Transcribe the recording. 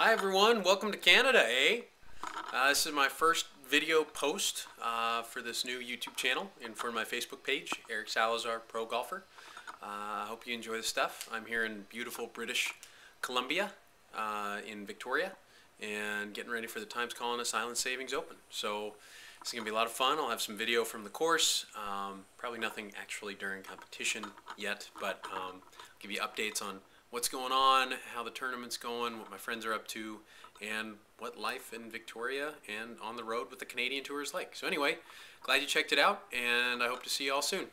Hi everyone, welcome to Canada, eh? Uh, this is my first video post uh, for this new YouTube channel and for my Facebook page, Eric Salazar Pro Golfer. I uh, hope you enjoy the stuff. I'm here in beautiful British Columbia uh, in Victoria and getting ready for the Times Colonist Island Savings Open. So it's going to be a lot of fun. I'll have some video from the course. Um, probably nothing actually during competition yet, but um, give you updates on what's going on, how the tournament's going, what my friends are up to, and what life in Victoria and on the road with the Canadian Tour is like. So anyway, glad you checked it out, and I hope to see you all soon.